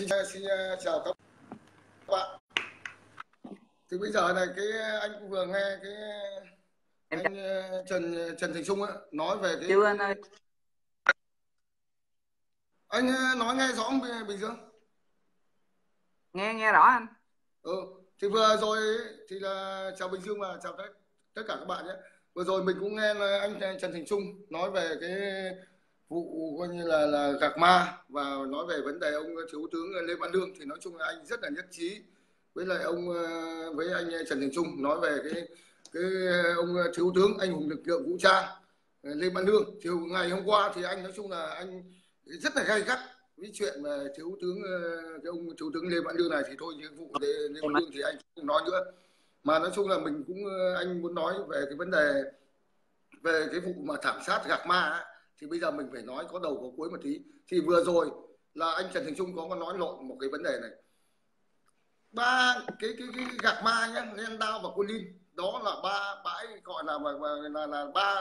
xin xin chào các bạn. Thì bây giờ này cái anh cũng vừa nghe cái em anh ờ, Trần Trần Thành Trung á nói về cái chưa anh ơi. Anh ờ, nói nghe rõ không Bình Dương? Nghe nghe rõ anh. Ừ thì vừa rồi thì là chào Bình Dương và chào tất tất cả các bạn nhé. Vừa rồi mình cũng nghe là anh Trần Thành Trung nói về cái vụ coi như là là gạc ma và nói về vấn đề ông thiếu tướng Lê Văn Lương thì nói chung là anh rất là nhất trí với lại ông ờ, với anh Trần Thành Trung nói về cái cái ờ, ông thiếu tướng anh hùng lực lượng vũ trang ờ, Lê Văn Lương. Thì ngày hôm qua thì anh nói chung là anh rất là gay gắt với chuyện mà thiếu tướng cái ông thiếu tướng Lê Văn Lương này thì thôi những vụ Lê, Lê Văn Lương thì anh không nói nữa. Mà nói chung là mình cũng anh muốn nói về cái vấn đề về cái vụ mà thảm sát gạc ma ấy thì bây giờ mình phải nói có đầu có cuối một tí. Thì vừa rồi là anh Trần Thành Trung có nói lộn một cái vấn đề này. Ba cái cái cái gạc ma nhá Ren đao và cô linh đó là ba bãi gọi là là, là, là, ba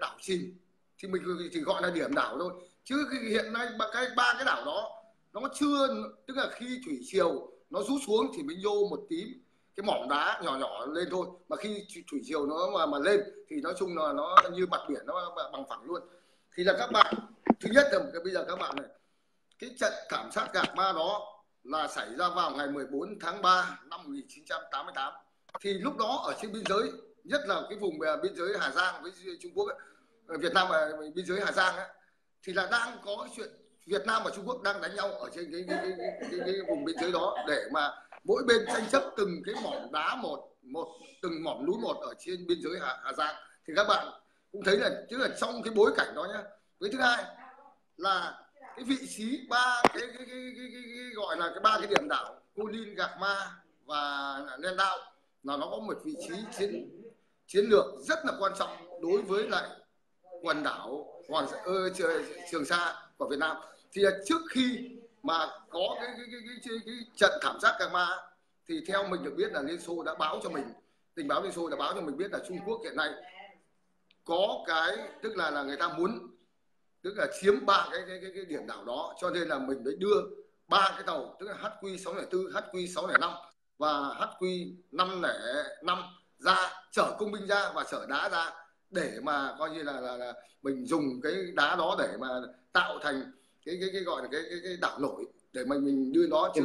đảo chìm. Thì mình chỉ gọi là điểm đảo thôi. Chứ hiện nay ba cái ba cái đảo đó nó chưa tức là khi thủy triều nó rút xuống thì mình vô một tí cái mỏm đá nhỏ nhỏ lên thôi. Mà khi thủy triều nó mà mà lên thì nói chung là nó như mặt biển nó bằng phẳng luôn thì là các bạn thứ nhất là bây giờ các bạn này cái trận thảm sát gạc ma đó là xảy ra vào ngày 14 tháng 3 năm 1988 thì lúc đó ở trên biên giới nhất là cái vùng biên giới Hà Giang với Trung Quốc ấy, ờ, Việt Nam và biên giới Hà Giang ấy, thì là đang có chuyện Việt Nam và Trung Quốc đang đánh nhau ở trên cái cái, cái, cái, cái, cái vùng biên giới đó để mà mỗi bên tranh chấp từng cái mỏm đá một một từng mỏm núi một ở trên biên giới Hà, Hà Giang. Thì các bạn cũng thấy là tức là trong cái bối cảnh đó nhá. Với thứ hai là cái vị trí ba cái cái, cái, cái, cái, cái gọi là cái ba cái điểm đảo Kulin, Gạc Ma và Len Đạo là nó có một vị trí chiến chiến lược rất là quan trọng đối với lại quần đảo Hoàng ơ, Trường, Trường Sa của Việt Nam. Thì là trước khi mà có cái cái cái, cái, cái, cái trận thảm sát Gạc Ma thì theo mình được biết là Liên Xô đã báo cho mình tình báo Liên Xô đã báo cho mình biết là Trung Quốc hiện nay có cái tức là là người ta muốn tức là chiếm ba cái cái, cái cái điểm đảo đó cho nên là mình mới đưa ba cái tàu tức là HQ 604, HQ 605 và HQ 505 ra chở công binh ra và chở đá ra để mà coi như là là, là mình dùng cái đá đó để mà tạo thành cái cái cái gọi là cái cái, cái đảo nổi để mà mình đưa nó chứ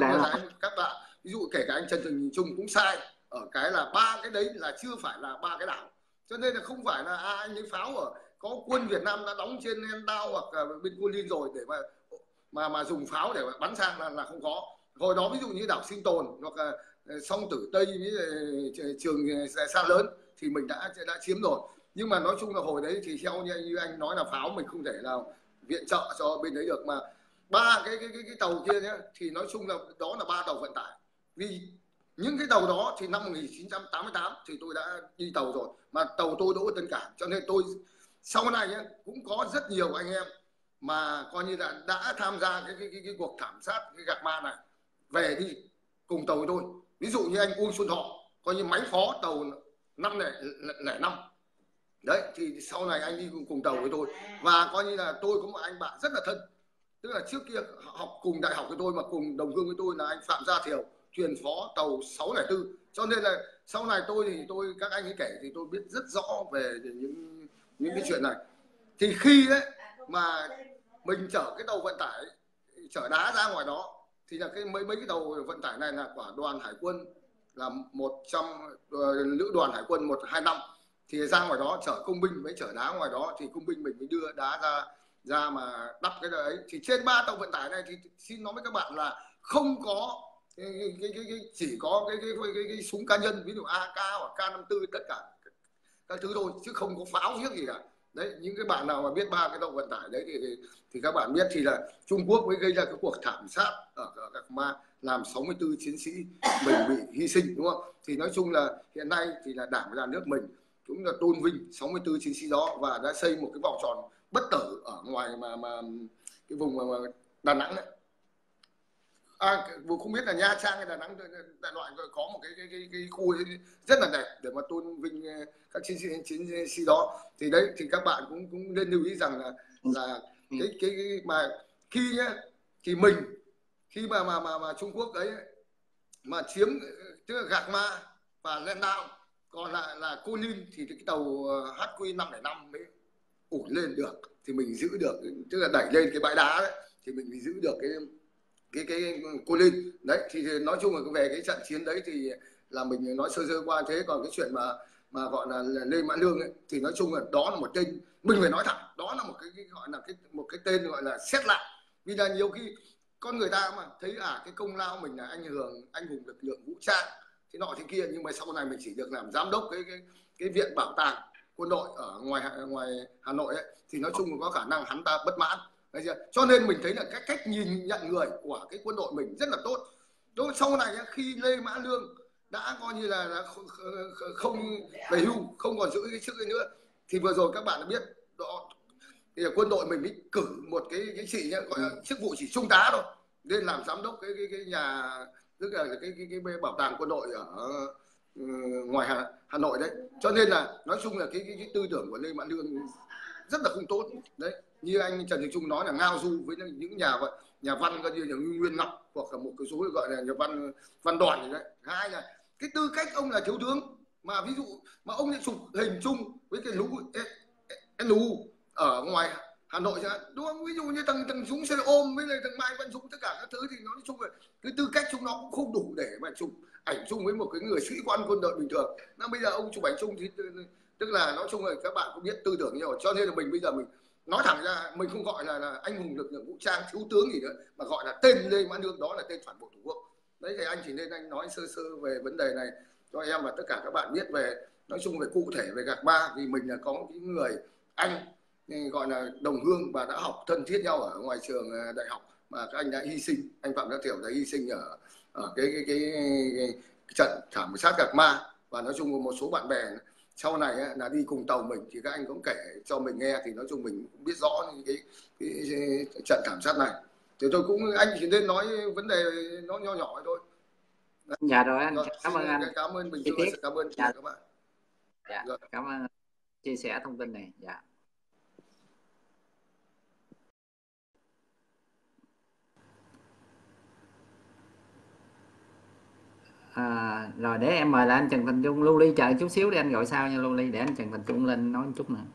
các bạn. Ví dụ kể cả anh Trần Thành Trung cũng sai ở cái là ba cái đấy là chưa phải là ba cái đảo cho nên là không phải là à, anh lấy pháo ở có quân Việt Nam đã đóng trên Em Đao hoặc là bên Cô rồi để mà mà mà dùng pháo để bắn sang là là không có. Hồi đó ví dụ như đảo sinh tồn hoặc là sông song tử tây với ờ, trường ờ, xa lớn thì mình đã đã chiếm rồi. Nhưng mà nói chung là hồi đấy thì theo như, như anh nói là pháo mình không thể nào viện trợ cho bên đấy được. Mà ba cái cái cái, cái tàu kia nhé thì nói chung là đó là ba tàu vận tải. Vì những cái tàu đó thì năm 1988 thì tôi đã đi tàu rồi mà tàu tôi đỗ Tân Cảng. Cho nên tôi sau này ấy, cũng có rất nhiều anh em mà coi như là đã tham gia cái cái cái, cái cuộc thảm sát cái gạc ma này về đi cùng tàu với tôi. Ví dụ như anh Uông Xuân Thọ coi như máy phó tàu năm lẻ lẻ năm. Đấy thì sau này anh đi cùng, cùng tàu với tôi. Và coi như là tôi có một anh bạn rất là thân. Tức là trước kia học cùng đại học với tôi mà cùng đồng hương với tôi là anh Phạm Gia Thiều thuyền phó tàu 604 cho nên là sau này tôi thì tôi các anh ấy kể thì tôi biết rất rõ về những những cái chuyện này. Thì khi đấy mà mình chở cái tàu vận tải chở đá ra ngoài đó thì là cái mấy mấy cái tàu vận tải này là của đoàn hải quân là một trong uh, ờ, lữ đoàn hải quân 125 thì ra ngoài đó chở công binh mới chở đá ngoài đó thì công binh mình mới đưa đá ra ra mà đắp cái đấy. Thì trên ba tàu vận tải này thì xin nói với các bạn là không có cái, cái, cái, cái chỉ có cái cái, cái, cái, cái súng cá nhân ví dụ AK hoặc K54 tất cả các thứ thôi chứ không có pháo hiếc gì cả. Đấy những cái bạn nào mà biết ba cái tàu vận tải đấy thì, thì thì các bạn biết thì là Trung Quốc mới gây ra cái cuộc thảm sát ở, ở các Ma làm 64 chiến sĩ mình bị hy sinh đúng không? Thì nói chung là hiện nay thì là đảng và nhà nước mình cũng là tôn vinh 64 chiến sĩ đó và đã xây một cái vòng tròn bất tử ở ngoài mà mà cái vùng mà, mà Đà Nẵng đấy à, vừa không biết là Nha Trang hay Đà Nẵng đại loại có một cái cái cái, cái khu rất là đẹp để mà tôn vinh ờ, các chiến sĩ chiến sĩ đó. Thì đấy thì các bạn cũng cũng nên lưu ý rằng là là cái cái, cái mà khi nhá thì mình khi mà mà mà mà Trung Quốc ấy mà chiếm tức là Gạc Ma và Lên Đạo còn lại là Cô Linh thì cái tàu HQ 505 mới ủi lên được. Thì mình giữ được tức là đẩy lên cái bãi đá đấy thì mình mới giữ được cái cái cái cô linh. Đấy thì nói chung là về cái trận chiến đấy thì là mình nói sơ sơ qua thế. Còn cái chuyện mà mà gọi là lê mã lương ấy, thì nói chung là đó là một tên mình phải nói thẳng đó là một cái, cái gọi là cái một cái tên gọi là xét lại. Vì là nhiều khi con người ta mà thấy à cái công lao mình là anh hưởng anh hùng lực lượng vũ trang thế nọ thế kia nhưng mà sau này mình chỉ được làm giám đốc cái cái cái viện bảo tàng quân đội ở ngoài ngoài Hà Nội ấy, thì nói chung là có khả năng hắn ta bất mãn cho nên mình thấy là cái cách nhìn nhận người của cái quân đội mình rất là tốt. Đúng sau này khi Lê Mã Lương đã coi như là, là không, về hưu không còn giữ cái chức ấy nữa thì vừa rồi các bạn đã biết đó thì quân đội mình mới cử một cái cái chị nhá gọi là chức vụ chỉ trung tá thôi lên làm giám đốc cái cái cái nhà tức là cái cái cái, cái bảo tàng quân đội ở ừ, ngoài Hà, Hà Nội đấy. Cho nên là nói chung là cái cái, cái tư tưởng của Lê Mã Lương rất là không tốt. Đấy, như anh Trần Đình Trung nói là ngao du với những nhà nhà văn, coi như là Nguyên Ngọc hoặc là một cái số gọi là nhà văn văn đoàn đấy. Hai là cái tư cách ông là thiếu tướng, mà ví dụ mà ông lại chụp hình chung với cái lũ NU ở ngoài Hà Nội chẳng đúng không? Ví dụ như thằng thằng Dũng xe ôm với lại thằng Mai Văn Dũng, tất cả các thứ thì nói chung là cái tư cách chúng nó cũng không đủ để mà chụp ảnh chung với một cái người sĩ quan quân đội bình thường. Nó bây giờ ông chụp ảnh chung thì tức là nói chung là các bạn cũng biết tư tưởng như cho nên là mình bây giờ mình nói thẳng ra mình không gọi là, là anh hùng lực lượng vũ trang thiếu tướng gì nữa mà gọi là tên lê mã lương đó là tên phản bội tổ quốc. Đấy thì anh chỉ nên anh nói sơ sơ về vấn đề này cho em và tất cả các bạn biết về nói chung về cụ thể về gạc ba vì mình là có những người anh ừ, gọi là đồng hương và đã học thân thiết nhau ở ngoài trường à, đại học mà các anh đã hy sinh. Anh phạm đã thiểu đã hy sinh ở, ở cái, cái, cái, cái, cái trận thảm sát gạc ma và nói chung một số bạn bè sau này ấy, là đi cùng tàu mình thì các anh cũng kể cho mình nghe thì nói chung mình cũng biết rõ những cái, cái, cái trận thảm sát này. Thì tôi cũng anh chỉ nên nói vấn đề nó nho nhỏ thôi. Dạ rồi anh rồi, cảm ơn anh. cảm ơn mình tiết. cảm ơn dạ. các bạn. Dạ rồi. cảm ơn chia sẻ thông tin này. Dạ à, rồi để em mời là anh Trần Thành Trung Lưu Ly chờ chút xíu để anh gọi sau nha Lưu Ly để anh Trần Thành Trung lên nói một chút nữa